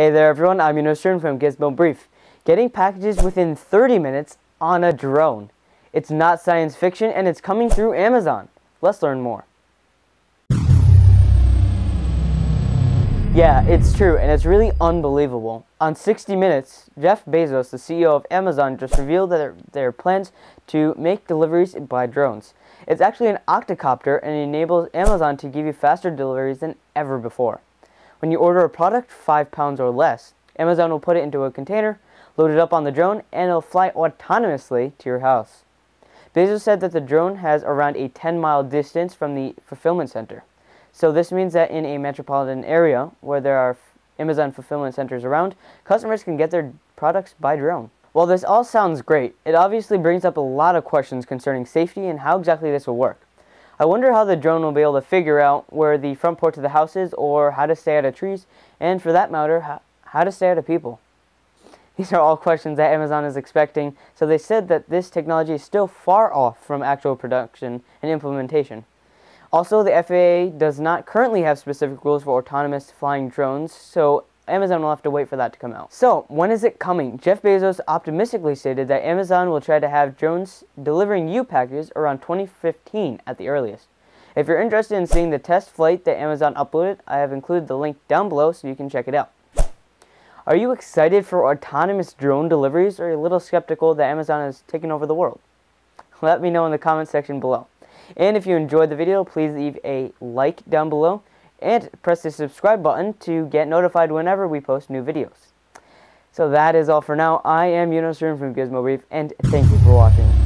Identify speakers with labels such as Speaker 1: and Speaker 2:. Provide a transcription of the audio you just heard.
Speaker 1: Hey there everyone, I'm Eunes Harun from Gizmo Brief. Getting packages within 30 minutes on a drone. It's not science fiction and it's coming through Amazon. Let's learn more. Yeah, it's true, and it's really unbelievable. On 60 Minutes, Jeff Bezos, the CEO of Amazon, just revealed their, their plans to make deliveries by drones. It's actually an octocopter and it enables Amazon to give you faster deliveries than ever before. When you order a product 5 pounds or less, Amazon will put it into a container, load it up on the drone, and it'll fly autonomously to your house. Bezos said that the drone has around a 10 mile distance from the fulfillment center. So this means that in a metropolitan area where there are Amazon fulfillment centers around, customers can get their products by drone. While this all sounds great, it obviously brings up a lot of questions concerning safety and how exactly this will work. I wonder how the drone will be able to figure out where the front porch of the house is or how to stay out of trees and for that matter, how to stay out of people. These are all questions that Amazon is expecting, so they said that this technology is still far off from actual production and implementation. Also, the FAA does not currently have specific rules for autonomous flying drones, so Amazon will have to wait for that to come out. So, when is it coming? Jeff Bezos optimistically stated that Amazon will try to have drones delivering you packages around 2015 at the earliest. If you're interested in seeing the test flight that Amazon uploaded, I have included the link down below so you can check it out. Are you excited for autonomous drone deliveries or are you a little skeptical that Amazon is taking over the world? Let me know in the comment section below. And if you enjoyed the video, please leave a like down below and press the subscribe button to get notified whenever we post new videos. So that is all for now. I am Eunes Harun from Gizmo Brief, and thank you for watching.